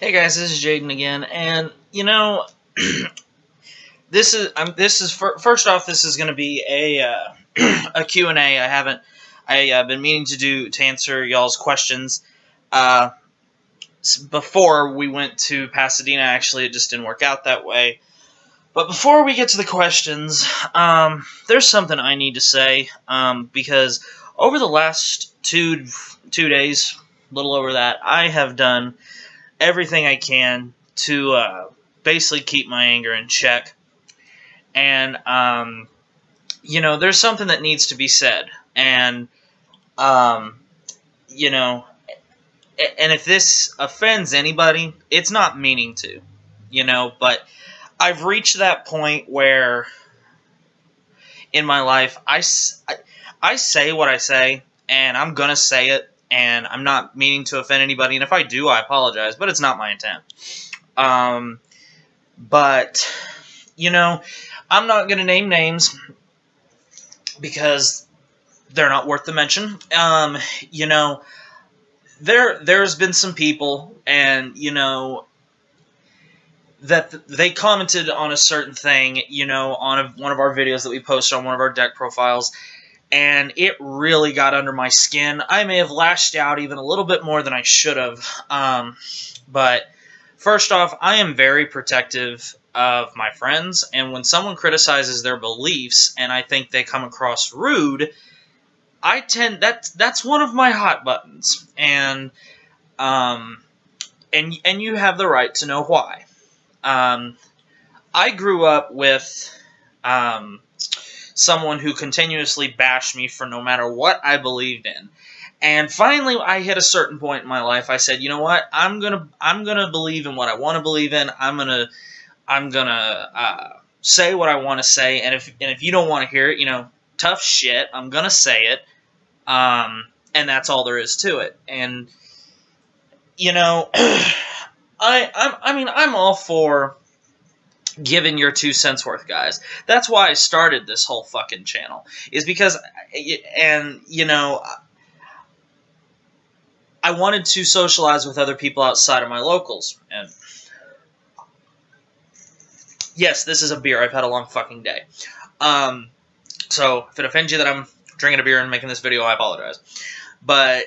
Hey guys, this is Jaden again, and you know, this is I'm this is fir- first off, this is going to be a uh, a Q and A. I haven't I uh, been meaning to do to answer y'all's questions. Uh, before we went to Pasadena, actually, it just didn't work out that way. But before we get to the questions, um, there's something I need to say um, because over the last two two days, a little over that, I have done everything I can to uh, basically keep my anger in check. And, um, you know, there's something that needs to be said. And, um, you know, and if this offends anybody, it's not meaning to, you know, but I've reached that point where in my life, I I say what I say, and I'm going to say it, and I'm not meaning to offend anybody. And if I do, I apologize, but it's not my intent. Um, but you know, I'm not going to name names because they're not worth the mention. Um, you know, there there's been some people, and you know. That they commented on a certain thing, you know, on a, one of our videos that we posted on one of our deck profiles, and it really got under my skin. I may have lashed out even a little bit more than I should have. Um, but first off, I am very protective of my friends, and when someone criticizes their beliefs and I think they come across rude, I tend that's that's one of my hot buttons, and um, and and you have the right to know why. Um, I grew up with um, someone who continuously bashed me for no matter what I believed in. And finally I hit a certain point in my life. I said, "You know what? I'm going to I'm to believe in what I want to believe in. I'm going to I'm to uh, say what I want to say and if and if you don't want to hear it, you know, tough shit. I'm going to say it." Um, and that's all there is to it. And you know, I I'm, I mean, I'm all for giving your two cents worth, guys. That's why I started this whole fucking channel. Is because, and you know, I wanted to socialize with other people outside of my locals. And yes, this is a beer. I've had a long fucking day. Um, so if it offends you that I'm drinking a beer and making this video, I apologize. But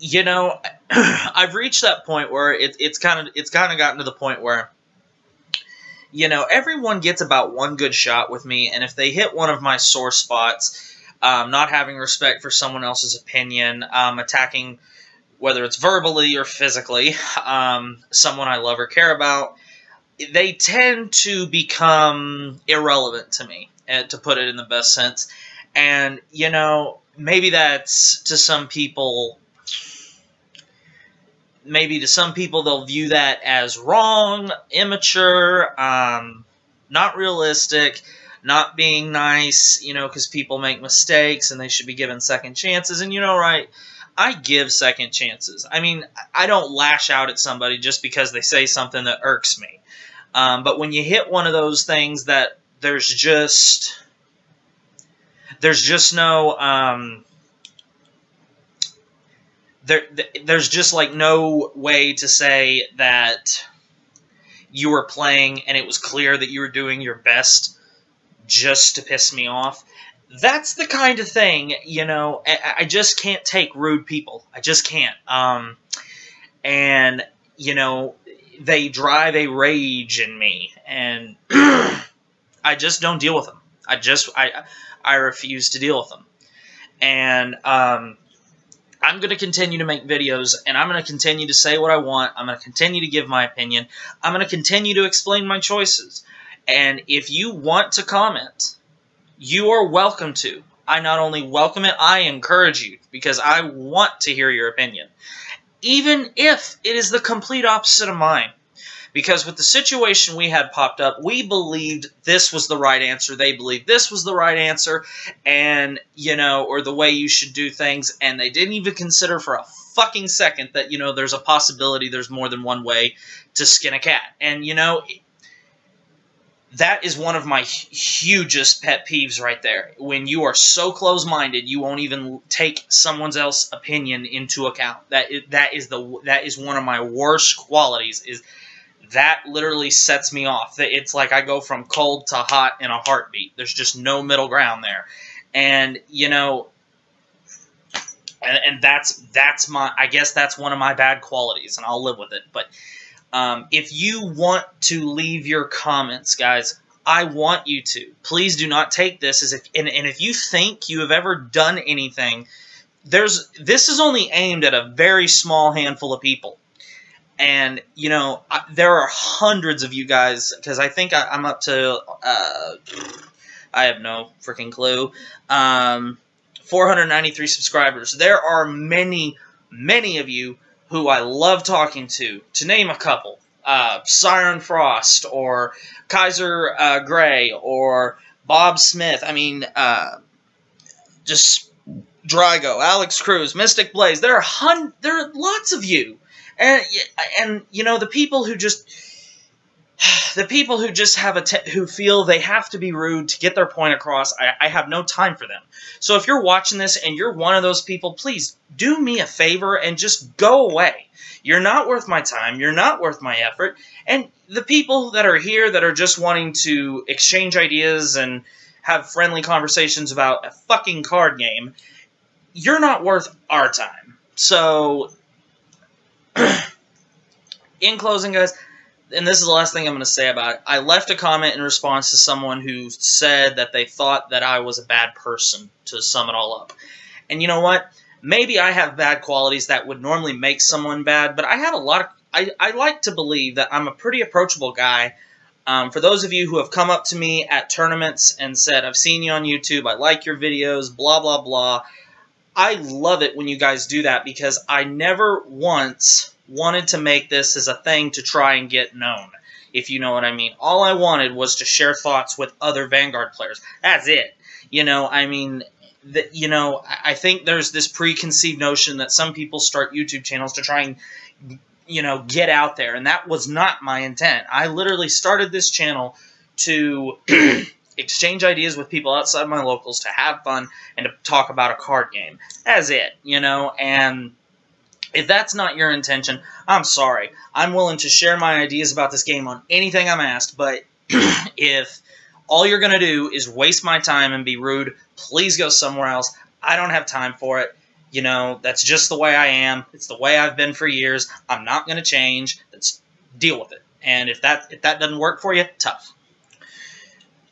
you know, I've reached that point where it, it's kind of it's kind of gotten to the point where you know everyone gets about one good shot with me, and if they hit one of my sore spots, um, not having respect for someone else's opinion, um, attacking whether it's verbally or physically um, someone I love or care about, they tend to become irrelevant to me, uh, to put it in the best sense. And you know, maybe that's to some people maybe to some people they'll view that as wrong, immature, um, not realistic, not being nice, you know, because people make mistakes and they should be given second chances. And you know, right? I give second chances. I mean, I don't lash out at somebody just because they say something that irks me. Um, but when you hit one of those things that there's just there's just no um, there there's just like no way to say that you were playing and it was clear that you were doing your best just to piss me off. That's the kind of thing you know i, I just can't take rude people. I just can't. Um and you know they drive a rage in me and i just don't deal with them. I just i i refuse to deal with them. And um I'm going to continue to make videos and I'm going to continue to say what I want. I'm going to continue to give my opinion. I'm going to continue to explain my choices. And if you want to comment, you are welcome to. I not only welcome it, I encourage you because I want to hear your opinion. Even if it is the complete opposite of mine. Because with the situation we had popped up, we believed this was the right answer. They believed this was the right answer, and, you know, or the way you should do things, and they didn't even consider for a fucking second that, you know, there's a possibility there's more than one way to skin a cat. And, you know, that is one of my hugest pet peeves right there. When you are so close-minded, you won't even take someone else's opinion into account. That is, that is the that is one of my worst qualities. Is that literally sets me off. It's like I go from cold to hot in a heartbeat. There's just no middle ground there, and you know, and, and that's that's my I guess that's one of my bad qualities, and I'll live with it. But um, if you want to leave your comments, guys, I want you to. Please do not take this as if, and, and if you think you have ever done anything, there's this is only aimed at a very small handful of people. And, you know, I, there are hundreds of you guys, because I think I, am up to, uh, I have no freaking clue, um, 493 subscribers. There are many, many of you who I love talking to, to name a couple. Uh, Siren Frost, or Kaiser uh, Gray, or Bob Smith. I mean, uh, just Drago, Alex Cruz, Mystic Blaze. There are hun- there are lots of you, and and you know the people who just the people who just have a who feel they have to be rude to get their point across, I, I have no time for them. So if you're watching this and you're one of those people, please do me a favor and just go away. You're not worth my time. You're not worth my effort. And the people that are here that are just wanting to exchange ideas and have friendly conversations about a fucking card game, you're not worth our time. So, in closing, guys, and this is the last thing I'm going to say about it. I left a comment in response to someone who said that they thought that I was a bad person, to sum it all up. And you know what? Maybe I have bad qualities that would normally make someone bad, but I have a lot of. I, I like to believe that I'm a pretty approachable guy. Um, for those of you who have come up to me at tournaments and said, I've seen you on YouTube, I like your videos, blah, blah, blah. I love it when you guys do that because I never once wanted to make this as a thing to try and get known, if you know what I mean. All I wanted was to share thoughts with other Vanguard players. That's it. You know, I mean, that you know, I think there's this preconceived notion that some people start YouTube channels to try and you know get out there, and that was not my intent. I literally started this channel to exchange ideas with people outside my locals, to have fun, and to talk about a card game. That's it, you know, and if that's not your intention, I'm sorry. I'm willing to share my ideas about this game on anything I'm asked, but if all you're going to do is waste my time and be rude, please go somewhere else. I don't have time for it. You know, that's just the way I am. It's the way I've been for years. I'm not going to change. Let's deal with it. And if that if that doesn't work for you, tough.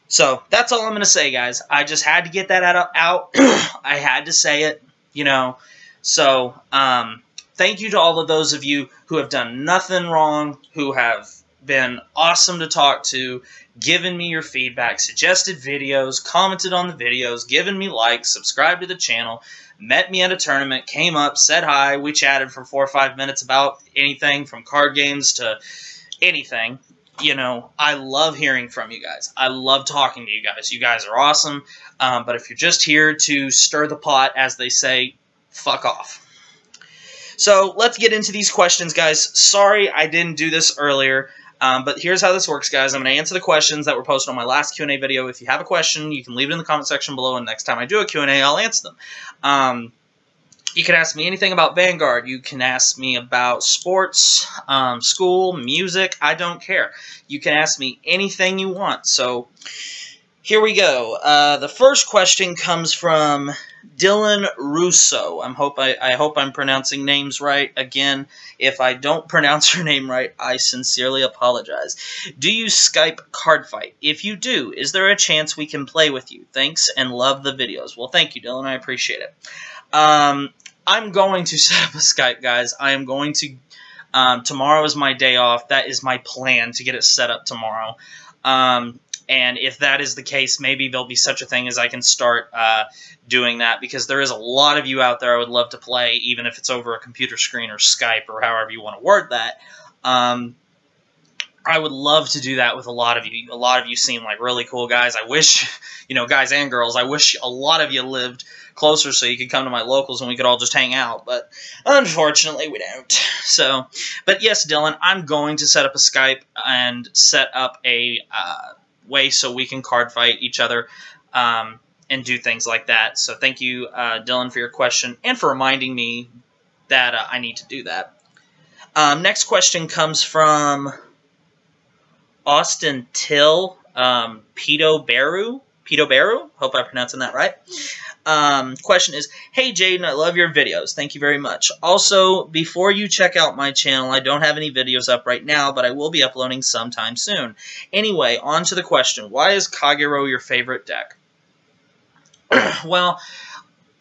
So that's all I'm going to say, guys. I just had to get that out. out. I had to say it, you know. So, um, thank you to all of those of you who have done nothing wrong, who have been awesome to talk to, given me your feedback, suggested videos, commented on the videos, given me likes, subscribed to the channel, met me at a tournament, came up, said hi, we chatted for four or five minutes about anything from card games to anything. You know, I love hearing from you guys. I love talking to you guys. You guys are awesome. Um, but if you're just here to stir the pot, as they say, fuck off. So let's get into these questions, guys. Sorry I didn't do this earlier. Um, but here's how this works, guys. I'm going to answer the questions that were posted on my last Q&A video. If you have a question, you can leave it in the comment section below, and next time I do a Q&A, I'll answer them. Um, you can ask me anything about Vanguard. You can ask me about sports, um, school, music. I don't care. You can ask me anything you want. So here we go. Uh, the first question comes from Dylan Russo. I hope I, I hope I'm pronouncing names right. Again, if I don't pronounce your name right, I sincerely apologize. Do you Skype card fight? If you do, is there a chance we can play with you? Thanks and love the videos. Well, thank you, Dylan. I appreciate it. Um, I'm going to set up a Skype, guys. I am going to. Um, tomorrow is my day off. That is my plan to get it set up tomorrow. Um, and if that is the case, maybe there'll be such a thing as I can start uh, doing that because there is a lot of you out there I would love to play, even if it's over a computer screen or Skype or however you want to word that. Um, I would love to do that with a lot of you. A lot of you seem like really cool guys. I wish, you know, guys and girls, I wish a lot of you lived closer so you could come to my locals and we could all just hang out. But unfortunately, we don't. So, but yes, Dylan, I'm going to set up a Skype and set up a. Uh, way so we can card fight each other um, and do things like that. So thank you, uh, Dylan, for your question and for reminding me that uh, I need to do that. Um, next question comes from Austin Till, um, Pito Beru. Pito Beru? Hope I'm pronouncing that right. Um, question is, Hey Jaden, I love your videos. Thank you very much. Also, before you check out my channel, I don't have any videos up right now, but I will be uploading sometime soon. Anyway, on to the question. Why is Kagero your favorite deck? well,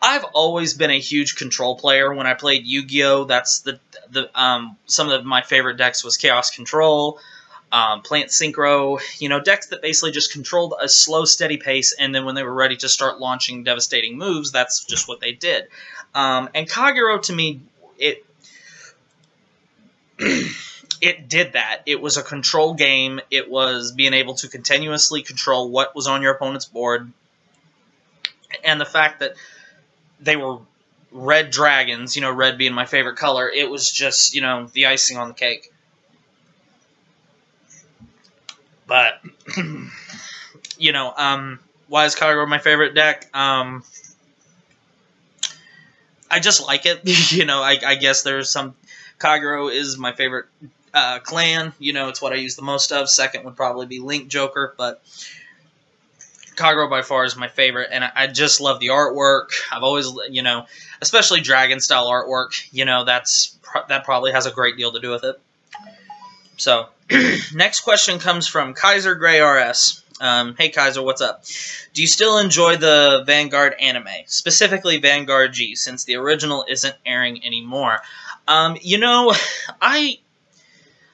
I've always been a huge control player. When I played Yu-Gi-Oh, that's the the um, some of my favorite decks was Chaos Control, um, Plant Synchro, you know, decks that basically just controlled a slow, steady pace, and then when they were ready to start launching devastating moves, that's just what they did. Um, and Kagero, to me, it it did that. It was a control game. It was being able to continuously control what was on your opponent's board, and the fact that they were red dragons, you know, red being my favorite color, it was just, you know, the icing on the cake. But, you know, um, why is Kagero my favorite deck? Um, I just like it. you know, I, I, guess there's some. Kagero is my favorite uh, clan. You know, it's what I use the most of. Second would probably be Link Joker, but Kagero by far is my favorite, and I, I just love the artwork. I've always, you know, especially dragon style artwork. You know, that's that probably has a great deal to do with it. So, next question comes from Kaiser Gray RS. Um, hey Kaiser, what's up? Do you still enjoy the Vanguard anime, specifically Vanguard G, since the original isn't airing anymore? Um, you know, I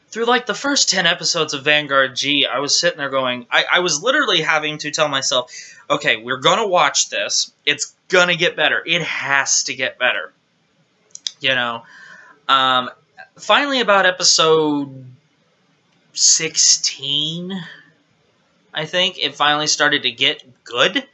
through like the first 10 episodes of Vanguard G, I was sitting there going, I, I was literally having to tell myself, okay, we're going to watch this. It's going to get better. It has to get better. You know, um, finally, about episode 16, I think, it finally started to get good.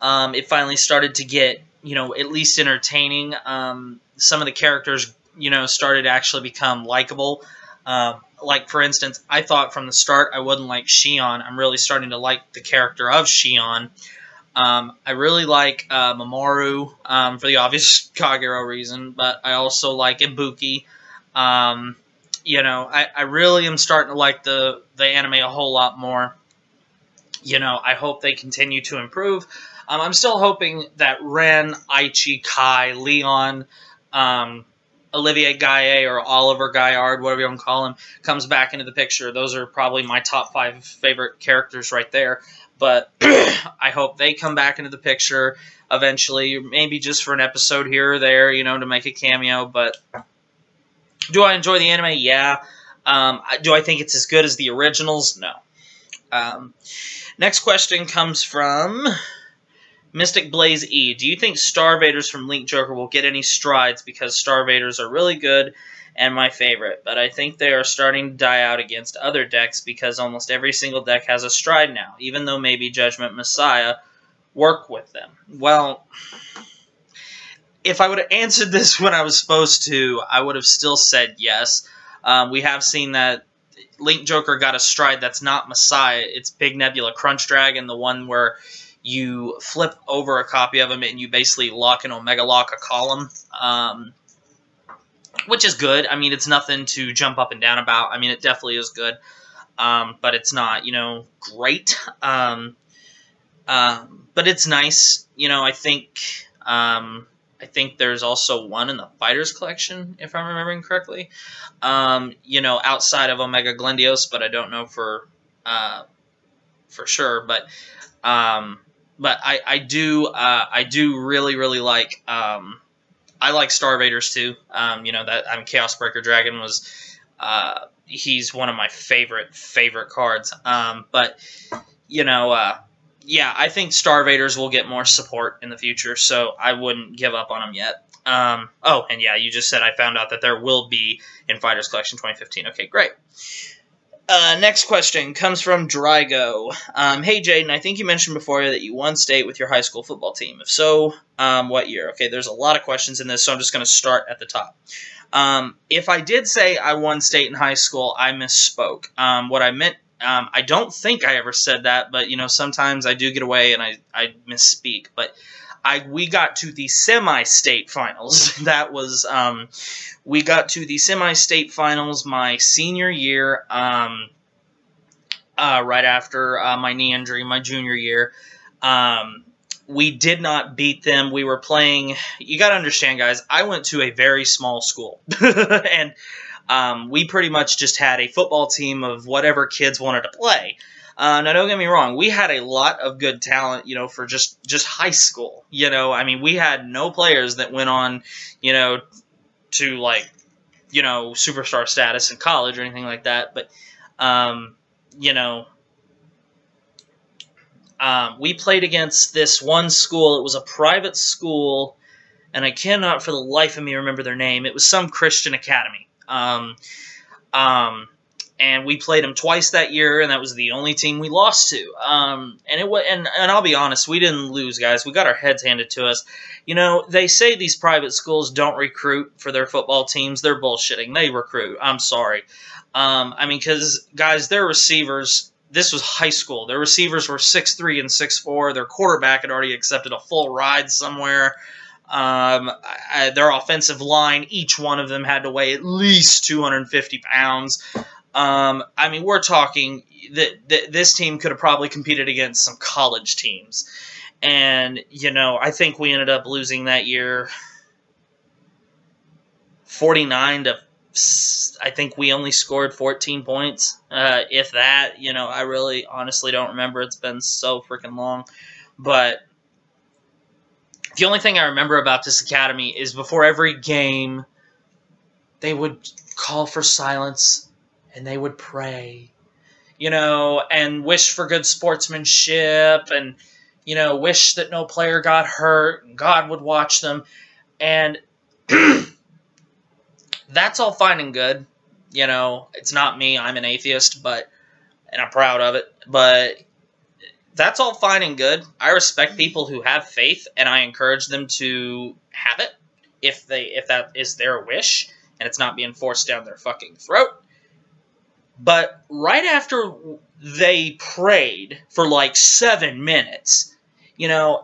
Um, it finally started to get, you know, at least entertaining. Um, some of the characters, you know, started to actually become likable. Um, like, for instance, I thought from the start I wouldn't like Shion. I'm really starting to like the character of Shion. Um, I really like uh, Mamoru um, for the obvious Kagero reason, but I also like Ibuki. Um, you know, I, I really am starting to like the, the anime a whole lot more. You know, I hope they continue to improve. Um, I'm still hoping that Ren, Aichi, Kai, Leon, um, Olivier Gaia or Oliver Gaillard, whatever you want to call him, comes back into the picture. Those are probably my top five favorite characters right there. But I hope they come back into the picture eventually, maybe just for an episode here or there, you know, to make a cameo. But do I enjoy the anime? Yeah. Um, do I think it's as good as the originals? No. Um, next question comes from Mystic Blaze E, do you think Starvaders from Link Joker will get any strides because Starvaders are really good and my favorite, but I think they are starting to die out against other decks because almost every single deck has a stride now, even though maybe Judgment Messiah work with them. Well, if I would have answered this when I was supposed to, I would have still said yes. Um, we have seen that Link Joker got a stride that's not Messiah. It's Big Nebula Crunch Dragon, the one where you flip over a copy of him and you basically lock and Omega lock a column, um, which is good. I mean, it's nothing to jump up and down about. I mean, it definitely is good, um, but it's not, you know, great. Um, um but it's nice. You know, I think um, I think there's also one in the Fighters collection, if I'm remembering correctly. Um, you know, outside of Omega Glendios, but I don't know for uh, for sure. But um, but I, I do uh, I do really really like um, I like Starvaders too. Um, you know that I mean Chaos Breaker Dragon was uh, he's one of my favorite favorite cards. Um, but you know uh, yeah I think Starvaders will get more support in the future, so I wouldn't give up on them yet. Um, oh, and yeah, you just said I found out that there will be in Fighters Collection 2015. Okay, great. Uh, next question comes from Drygo. Um, hey, Jaden, I think you mentioned before that you won state with your high school football team. If so, um, what year? Okay, there's a lot of questions in this, so I'm just going to start at the top. Um, if I did say I won state in high school, I misspoke. Um, what I meant Um, I don't think I ever said that, but you know, sometimes I do get away and I, I misspeak. But I we got to the semi-state finals. that was um, we got to the semi-state finals my senior year. Um, uh, right after uh, my knee injury, my junior year. Um, we did not beat them. We were playing. You got to understand, guys. I went to a very small school, and um, we pretty much just had a football team of whatever kids wanted to play. Uh, now, don't get me wrong. We had a lot of good talent, you know, for just just high school. You know, I mean, we had no players that went on, you know, to like, you know, superstar status in college or anything like that. But, um, you know, um, we played against this one school. It was a private school, and I cannot for the life of me remember their name. It was some Christian academy. Um, um, and we played them twice that year, and that was the only team we lost to. Um, and it was, and, and I'll be honest, we didn't lose, guys. We got our heads handed to us. You know, they say these private schools don't recruit for their football teams. They're bullshitting. They recruit. I'm sorry. Um, I mean, because guys, their receivers this was high school. Their receivers were six three and six four. Their quarterback had already accepted a full ride somewhere. Um, I, their offensive line, each one of them had to weigh at least 250 pounds. Um, I mean, we're talking that, that this team could have probably competed against some college teams. And, you know, I think we ended up losing that year 49 to I think we only scored 14 points, uh, if that. You know, I really honestly don't remember. It's been so freaking long. But the only thing I remember about this academy is before every game, they would call for silence and they would pray, you know, and wish for good sportsmanship and, you know, wish that no player got hurt and God would watch them. And that's all fine and good. You know, it's not me. I'm an atheist, but and I'm proud of it. But that's all fine and good. I respect mm-hmm. people who have faith, and I encourage them to have it if they if that is their wish and it's not being forced down their fucking throat. But right after they prayed for like seven minutes, you know,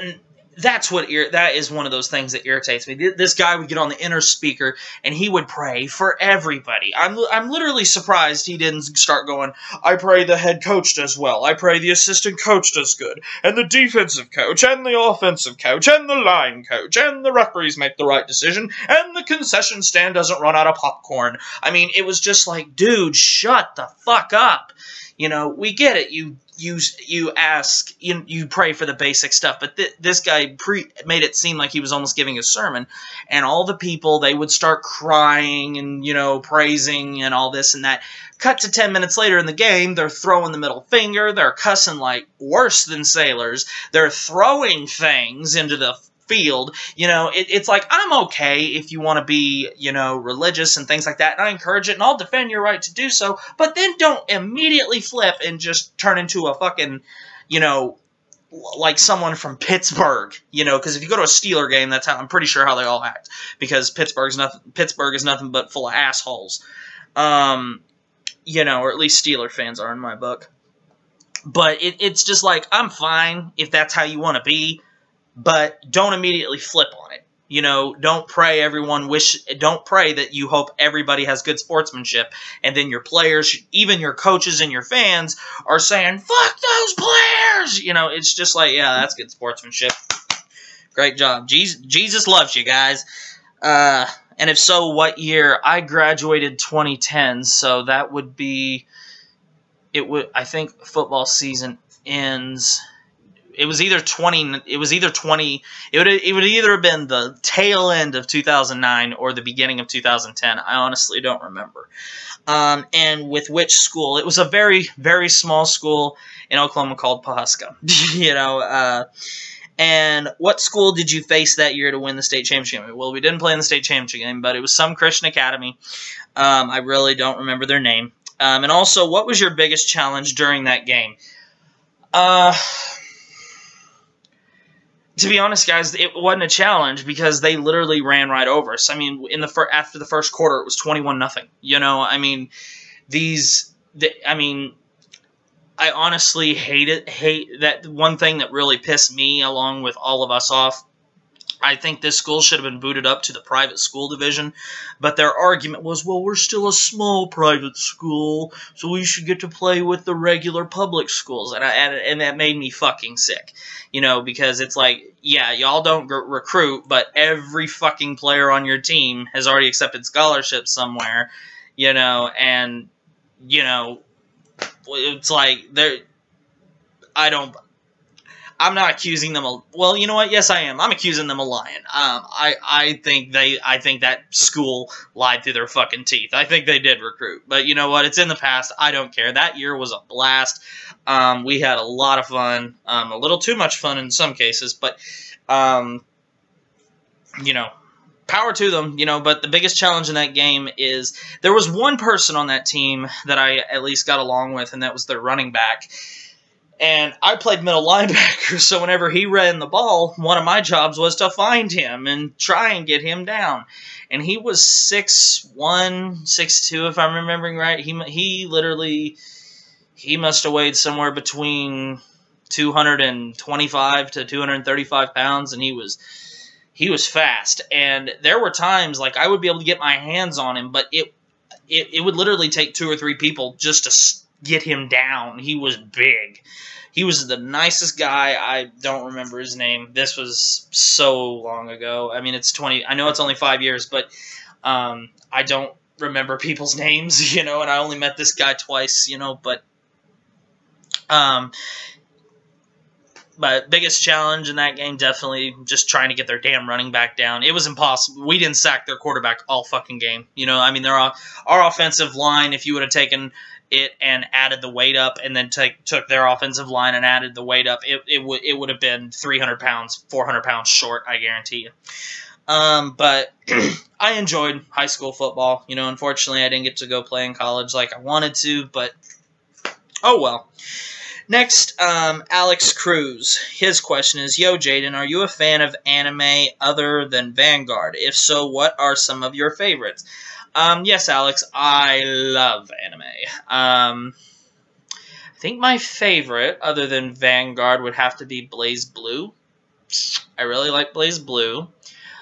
and that's what that is one of those things that irritates me. This guy would get on the inner speaker and he would pray for everybody. I'm I'm literally surprised he didn't start going. I pray the head coach does well. I pray the assistant coach does good, and the defensive coach, and the offensive coach, and the line coach, and the referees make the right decision, and the concession stand doesn't run out of popcorn. I mean, it was just like, dude, shut the fuck up. You know, we get it. You you you ask you, you pray for the basic stuff but th- this guy pre- made it seem like he was almost giving a sermon and all the people they would start crying and you know praising and all this and that. Cut to 10 minutes later in the game they're throwing the middle finger they're cussing like worse than sailors they're throwing things into the field. You know, it, it's like I'm okay if you want to be, you know, religious and things like that, and I encourage it, and I'll defend your right to do so. But then don't immediately flip and just turn into a fucking, you know, like someone from Pittsburgh, you know, because if you go to a Steeler game, that's how I'm pretty sure how they all act because Pittsburgh's nothing. Pittsburgh is nothing but full of assholes, um, you know, or at least Steeler fans are in my book. But it, it's just like I'm fine if that's how you want to be but don't immediately flip on it. You know, don't pray everyone wish don't pray that you hope everybody has good sportsmanship and then your players, even your coaches and your fans are saying, "Fuck those players." You know, it's just like, yeah, that's good sportsmanship. Great job. Jesus, Jesus loves you guys. Uh, and if so, what year? I graduated 2010, so that would be it would I think football season ends it was either 20 it was either 20 it would it would either have been the tail end of 2009 or the beginning of 2010 i honestly don't remember. Um, and with which school? It was a very very small school in oklahoma called Pawhuska you know uh, and what school did you face that year to win the state championship? Well we didn't play in the state championship game but it was some christian academy. Um, i really don't remember their name. Um, and also what was your biggest challenge during that game? Uh, to be honest, guys, it wasn't a challenge because they literally ran right over us. I mean, in the fir- after the first quarter, it was twenty-one nothing. You know, I mean, these I mean, I honestly hate it. Hate that one thing that really pissed me, along with all of us, off. I think this school should have been booted up to the private school division, but their argument was, well, we're still a small private school, so we should get to play with the regular public schools, and I and, that made me fucking sick, you know, because it's like, yeah, y'all don't recruit, but every fucking player on your team has already accepted scholarships somewhere, you know, and you know, it's like there. I don't. I'm not accusing them of. Well, you know what? Yes, I am. I'm accusing them of lying. Um, I I think they. I think that school lied through their fucking teeth. I think they did recruit, but you know what? It's in the past. I don't care. That year was a blast. Um, we had a lot of fun. Um, a little too much fun in some cases, but um, you know, power to them, you know, but the biggest challenge in that game is there was one person on that team that I at least got along with, and that was their running back. And I played middle linebacker, so whenever he ran the ball, one of my jobs was to find him and try and get him down. And he was 6'1", 6'2", if I'm remembering right. He, he literally, he must have weighed somewhere between 225 to 235 pounds, and he was he was fast, and there were times like I would be able to get my hands on him, but it it, it would literally take two or three people just to get him down. He was big. He was the nicest guy. I don't remember his name. This was so long ago. I mean, it's 20. I know it's only five years, but um, I don't remember people's names, you know, and I only met this guy twice, you know, but um, but biggest challenge in that game definitely just trying to get their damn running back down. It was impossible. We didn't sack their quarterback all fucking game. You know, I mean, their our offensive line. If you would have taken it and added the weight up, and then take, took their offensive line and added the weight up, it it would it would have been three hundred pounds, four hundred pounds short. I guarantee you. Um, but I enjoyed high school football. You know, unfortunately, I didn't get to go play in college like I wanted to, but oh well. Next, um, Alex Cruz. His question is Yo, Jaden, are you a fan of anime other than Vanguard? If so, what are some of your favorites? Um, yes, Alex, I love anime. Um, I think my favorite, other than Vanguard, would have to be BlazBlue. I really like BlazBlue.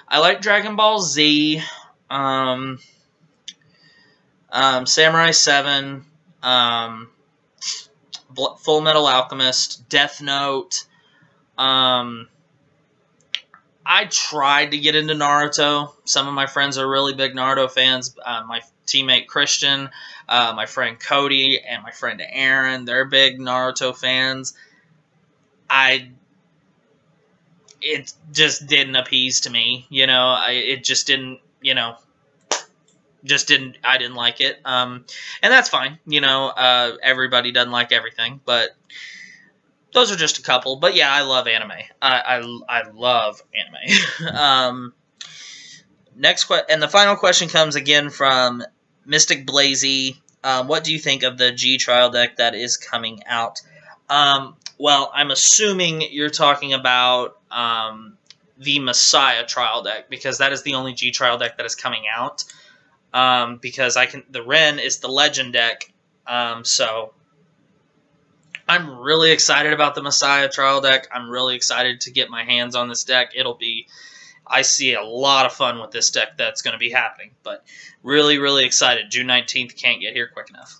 I like Dragon Ball Z, um, um, Samurai 7, um, Full Metal Alchemist, Death Note. Um, I tried to get into Naruto. Some of my friends are really big Naruto fans. Uh, my teammate Christian, uh, my friend Cody, and my friend Aaron, they're big Naruto fans. I it just didn't appease to me, you know. I it just didn't, you know just didn't I didn't like it. Um, and that's fine. You know, uh, everybody doesn't like everything, but those are just a couple. But yeah, I love anime. I I, I love anime. um, next question, and the final question comes again from Mystic Blazy. Um, what do you think of the G trial deck that is coming out? Um, well, I'm assuming you're talking about um, the Messiah trial deck because that is the only G trial deck that is coming out um, because I can. The Ren is the legend deck, um, so I'm really excited about the Messiah trial deck. I'm really excited to get my hands on this deck. It'll be. I see a lot of fun with this deck that's going to be happening, but really, really excited. June 19th can't get here quick enough.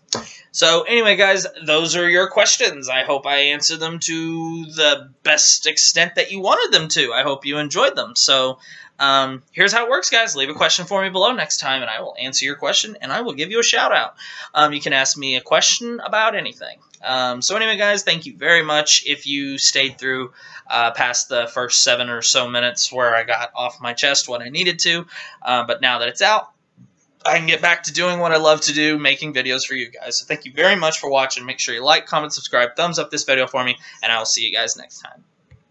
So, anyway, guys, those are your questions. I hope I answered them to the best extent that you wanted them to. I hope you enjoyed them. So, um, here's how it works, guys. Leave a question for me below next time, and I will answer your question, and I will give you a shout out. Um, you can ask me a question about anything. Um, so anyway, guys, thank you very much if you stayed through uh, past the first seven or so minutes where I got off my chest what I needed to. Uh, but now that it's out, I can get back to doing what I love to do, making videos for you guys. So thank you very much for watching. Make sure you like, comment, subscribe, thumbs up this video for me, and I will see you guys next time.